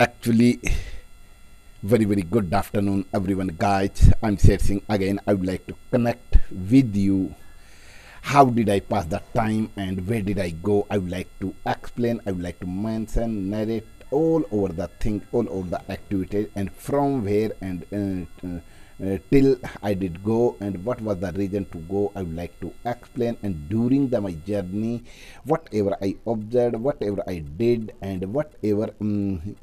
actually very very good afternoon everyone. Guys i'm searching again. I would like to connect with you. How did i pass the time and where did i go? I would like to explain. I would like to mention narrate all over the thing all over the activities and from where and uh, uh, till I did go and what was the reason to go I would like to explain. And during the, my journey whatever I observed whatever I did and whatever um,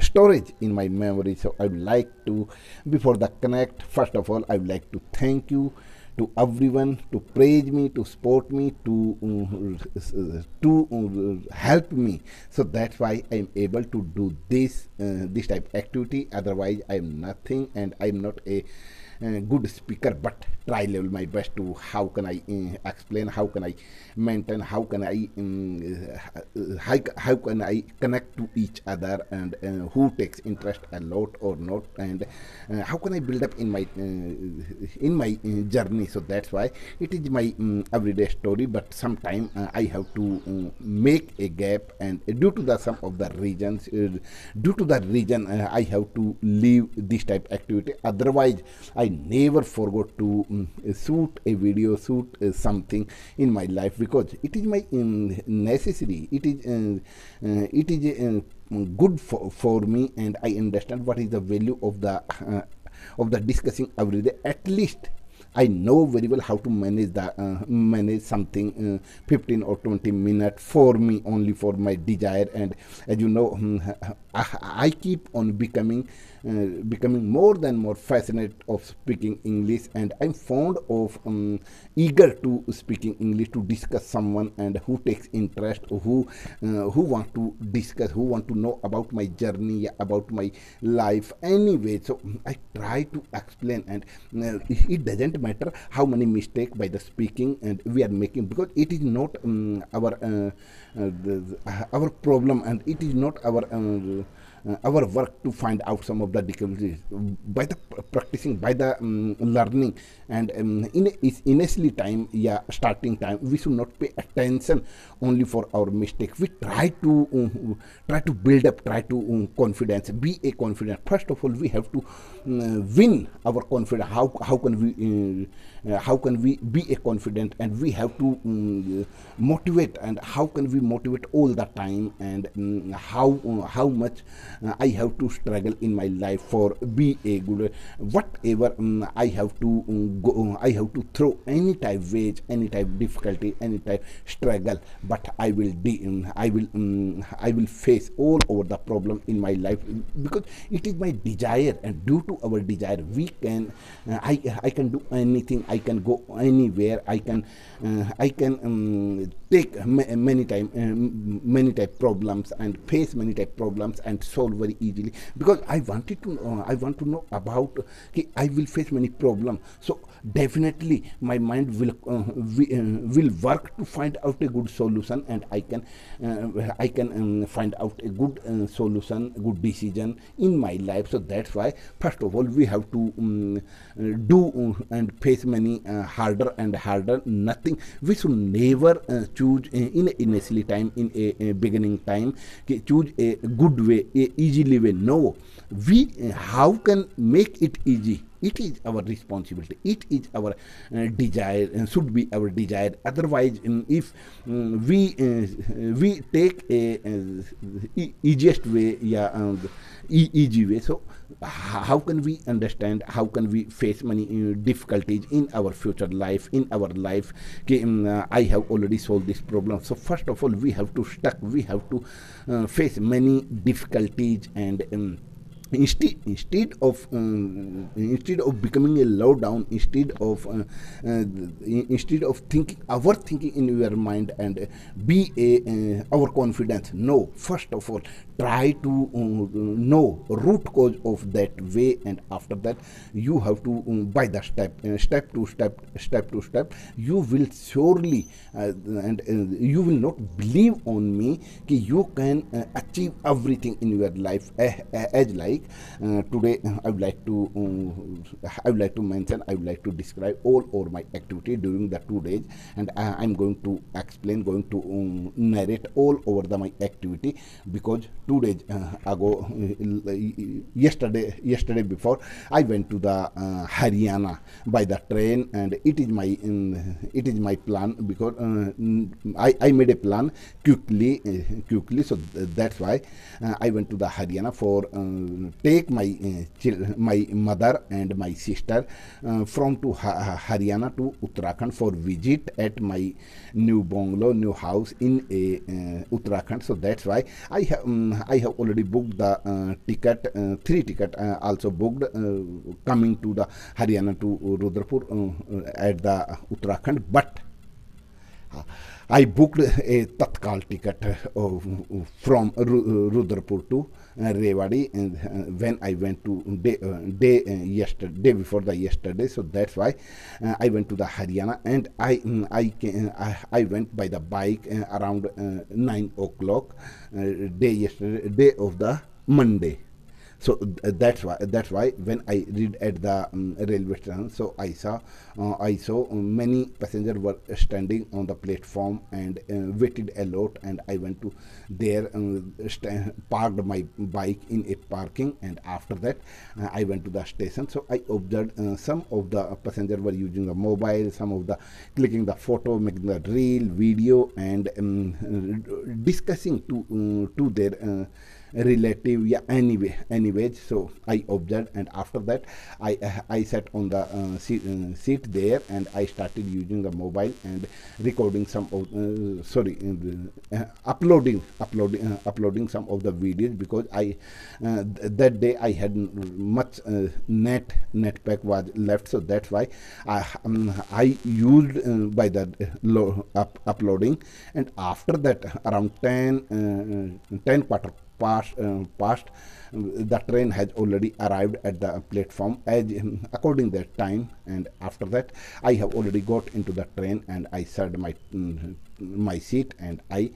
storage in my memory. So I would like to before the connect first of all I would like to thank you to everyone to praise me to support me to uh, to uh, help me. So that's why i'm able to do this uh, this type activity. Otherwise i'm nothing and i'm not a uh, good speaker. But try level my best to how can i uh, explain how can i maintain how can i um, uh, how, how can i connect to each other and uh, who takes interest a lot or not and uh, how can i build up in my uh, in my journey? So that's why it is my um, everyday story but sometime i have to make a gap and due to the some of the reasons due to that reason i have to leave this type activity. Otherwise i never forgot to um, a video, shoot uh, something in my life because it is my um, necessary. It is uh, uh, it is uh, good for, for me, and I understand what is the value of the uh, of the discussing every day. At least I know very well how to manage the uh, manage something uh, 15 or 20 minutes for me only for my desire. And as you know I, I keep on becoming uh, becoming more than more fascinated of speaking English. And I'm fond of um, eager to speaking English to discuss someone and who takes interest who uh, who want to discuss who want to know about my journey about my life. Anyway so I try to explain and uh, it doesn't matter how many mistake by the speaking and we are making because it is not um, our uh, uh, the, our problem and it is not our uh, our work to find out some of the difficulties by the practicing by the um, learning. And um, in initially time yeah starting time we should not pay attention only for our mistake. We try to um, try to build up try to um, confidence be a confident. First of all we have to um, win our confidence. How how can we uh, uh, how can we be a confident and we have to um, motivate and how can we motivate all the time and um, how uh, how much uh, I have to struggle in my life for be a good whatever um, I have to um, go I have to throw any type wage any type difficulty any type struggle but I will de- um, I will um, I will face all over the problem in my life because it is my desire and due to our desire we can uh, I I can do anything I can go anywhere. I can uh, I can um, take many time um, many type problems and face many type problems and solve very easily. Because I wanted to I want to know about okay, I will face many problems so definitely my mind will uh, uh, will work to find out a good solution and I can uh, I can um, find out a good uh, solution good decision in my life. So that's why first of all we have to um, do and face many harder and harder. Nothing we should never choose in a initially time in a, a beginning time choose a good way a easily way. No we how can make it easy it is our responsibility. It is our uh, desire and should be our desire. Otherwise um, if um, we uh, we take a, uh, easiest way yeah easy way so how can we understand how can we face many uh, difficulties in our future life in our life? Okay, um, uh, i have already solved this problem. So first of all we have to stuck we have to uh, face many difficulties and um, instead instead of um, instead of becoming a low down instead of uh, uh, instead of thinking our thinking in your mind and uh, be a uh, our confidence no. First of all try to um, know root cause of that way and after that you have to um, by the step uh, step to step step to step you will surely uh, and you will not believe on me that you can achieve everything in your life as like Uh, today I would like to um, I would like to mention I would like to describe all over my activity during the two days, and I, am going to explain, going to um, narrate all over the my activity because two days ago, yesterday yesterday before I went to the Haryana by the train, and it is my um, it is my plan because I I made a plan quickly quickly. So that's why uh, I went to the Haryana for uh, take my uh, my mother and my sister uh, from to ha Haryana to Uttarakhand for visit at my new bungalow, new house in a, Uttarakhand. So that's why I have um, I have already booked the ticket, three ticket also booked coming to the Haryana to Rudrapur at the Uttarakhand, but I booked a Tatkal ticket uh, from Rudrapur to uh, Rewari and uh, when I went to day, day yesterday day before the yesterday so that's why I went to the Haryana and I mm, I, I, I went by the bike around 9 o'clock day yesterday day of the Monday so uh, that's why that's why when I read at the um, railway station, so I saw uh, I saw many passengers were standing on the platform and uh, waited a lot, and I went to there um, parked my bike in a parking, and after that uh, I went to the station. So I observed uh, some of the passengers were using the mobile, some of the clicking the photo, making the reel, video, and um, discussing to uh, to their relative yeah anyway anyways so i observed and after that i i sat on the uh, seat, uh, seat there and i started using the mobile and recording some of uh, sorry uh, uh, uploading uploading uh, uploading some of the videos because i th that day i had much net net pack was left. So that's why i um, i used by the up uploading and after that around 10 10 quarter past, uh, past the train has already arrived at the platform. As according that time and after that I have already got into the train and I sat my um, my seat and I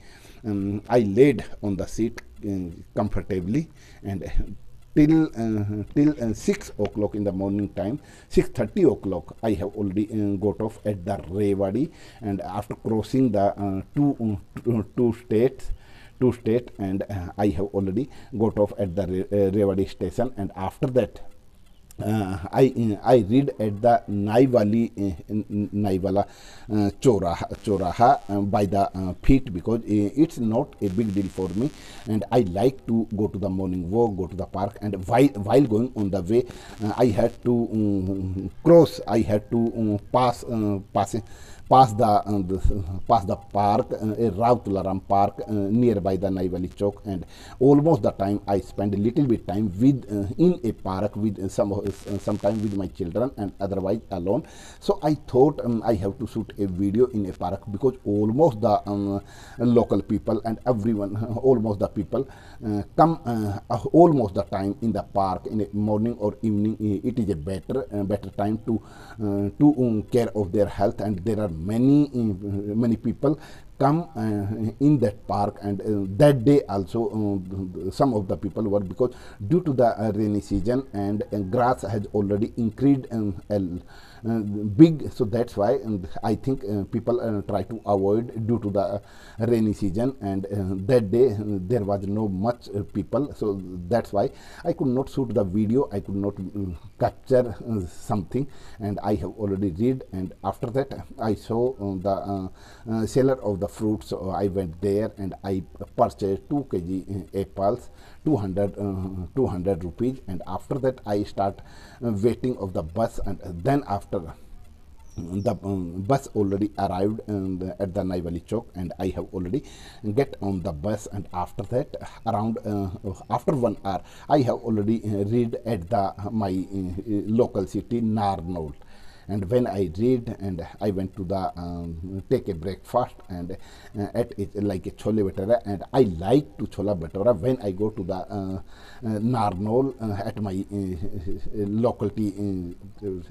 um, I laid on the seat uh, comfortably and till uh, till uh, 6 o'clock in the morning time 6.30 o'clock I have already uh, got off at the Rewari and after crossing the uh, two, two states to state and uh, I have already got off at the uh, Rewari station and after that uh, I uh, I read at the Naivali uh, Naivala uh, Choraha, Choraha uh, by the uh, feet because it's not a big deal for me and I like to go to the morning walk, go to the park and while while going on the way I had to um, cross, I had to um, pass passing past the, uh, past the park, uh, a Rautularam park uh, nearby the Naivali Chowk, and almost the time I spend a little bit time with in a park with some some time with my children and otherwise alone. So I thought um, I have to shoot a video in a park because almost the um, local people and everyone, almost the people come almost the time in the park in the morning or evening. It is a better better time to to um, care of their health and there are many many people come uh, in that park and uh, that day also uh, some of the people were because due to the rainy season and grass has already increased um, uh, Uh, big so that's why um, i think uh, people uh, try to avoid due to the rainy season and uh, that day uh, there was no much people. So that's why i could not shoot the video. I could not capture something. And i have already read. And after that i saw the seller of the fruits. So i went there and i purchased 2 kg apples 200 uh, 200 rupees and after that i start uh, waiting of the bus and then after the um, bus already arrived at the Naivali Chowk and I have already get on the bus and after that around uh, after one hour I have already uh, read at the my uh, local city Narnaul and when I read and I went to the um, take a breakfast and uh, at it like a chole bhatura and I like to chola bhatura when I go to the uh, uh, Narnaul uh, at my uh, locality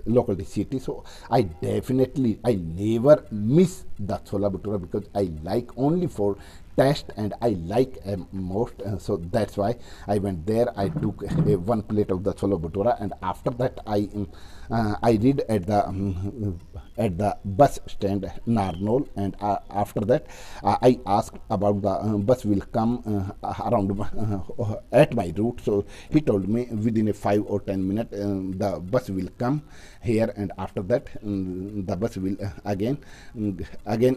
locality city. So I definitely I never miss the chola bhatura because I like only for test and I like um, most uh, so that's why I went there. I took uh, one plate of the cholo bhatura and after that I um, I did at the um, at the bus stand Narnaul and uh, after that uh, I asked about the uh, bus will come around at my route. So he told me within a 5 or 10 minutes the bus will come here and after that um, the bus will uh, again um, again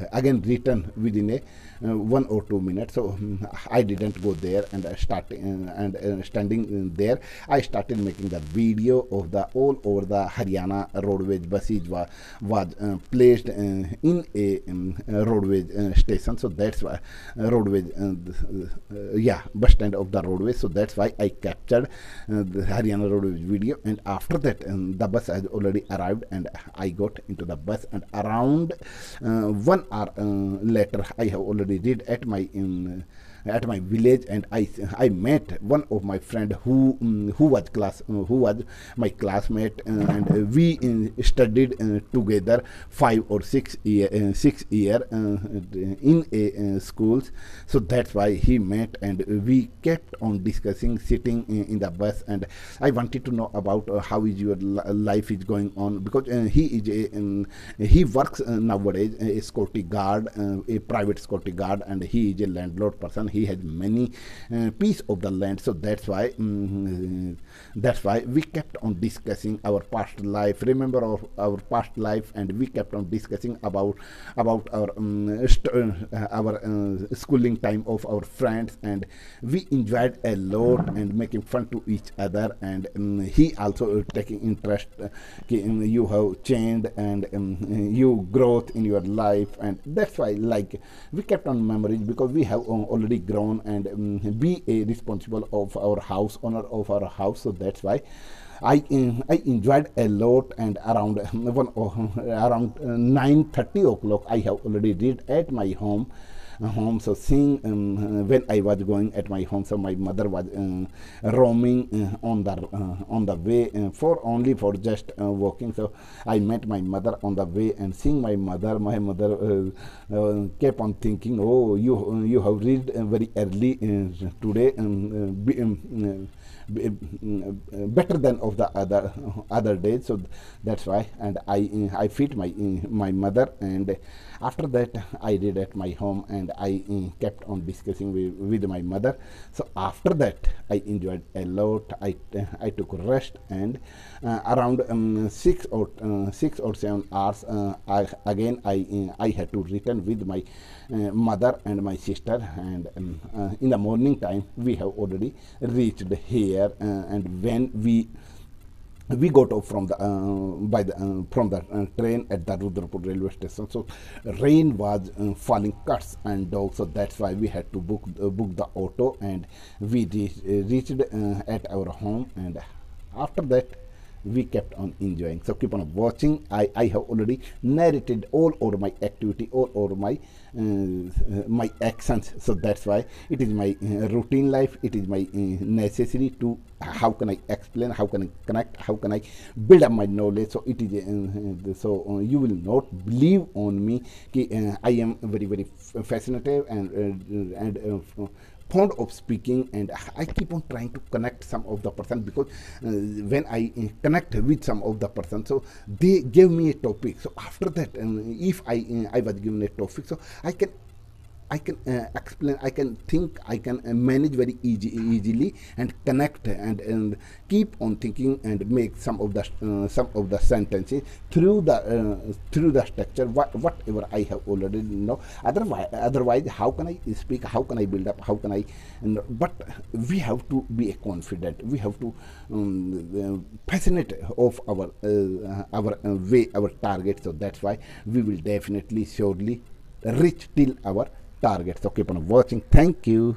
uh, again return within a uh, one or two minutes. So um, i didn't go there and i started and standing there i started making the video of the all over the haryana roadways buses was, was uh, placed uh, in a um, roadways uh, station. So that's why roadways yeah bus stand of the roadways so that's why i captured the haryana roadways video. And after that um, the bus has already arrived and I got into the bus. And around uh, one hour uh, later I have already read at my in at my village and I I met one of my friend who um, who was class uh, who was my classmate uh, and we uh, studied together five or six year six year in a schools. So that's why he met and we kept on discussing sitting in, in the bus. And I wanted to know about how is your life is going on because he is a um, he works nowadays a security guard a private security guard and he is a landlord person. He has many uh, piece of the land. So that's why mm, that's why we kept on discussing our past life remember our, our past life and we kept on discussing about about our um, uh, our uh, schooling time of our friends and we enjoyed a lot and making fun to each other and um, he also uh, taking interest uh, in you have changed and um, you growth in your life and that's why like we kept on memories because we have um, grown and um, be a responsible of our house owner of our house. So that's why I uh, I enjoyed a lot and around one oh, around uh, 9:30 o'clock I have already read at my home home. So seeing um, when I was going at my home, so my mother was uh, roaming uh, on the uh, on the way for only for just walking. So I met my mother on the way and seeing my mother, my mother kept on thinking, oh, you you have read very early today. Um, be, um, better than of the other other days so that's why and i i feed my my mother and after that i did at my home and i kept on discussing with, with my mother. So after that i enjoyed a lot. I i took rest and uh, around um, 6 or uh, 6 or 7 hours uh, I, again i i had to return with my uh, mother and my sister. And um, uh, in the morning time we have already reached here uh, and when we we got off from the uh, by the uh, from the uh, train at the Rudrapur railway station. So rain was falling cuts and so that's why we had to book book the auto and we reached at our home. And after that, we kept on enjoying. So keep on watching. I i have already narrated all over my activity all over my uh, uh, my actions. So that's why it is my uh, routine life. It is my uh, necessary to how can i explain? How can i connect? How can i build up my knowledge? So it is uh, uh, so you will not believe on me ki, i am very very fascinated and and fond of speaking and I keep on trying to connect some of the person because uh, when I uh, connect with some of the person so they gave me a topic. So after that um, if I uh, I was given a topic so I can I can uh, explain, I can think, I can uh, manage very easy, easily and connect and, and keep on thinking and make some of the uh, some of the sentences through the uh, through the structure what, whatever I have already know. Otherwise, otherwise, how can I speak? How can I build up? How can I? but we have to be confident. We have to um, passionate of our uh, our uh, way, our target. So that's why we will definitely, surely reach till our target. So keep on watching. Thank you.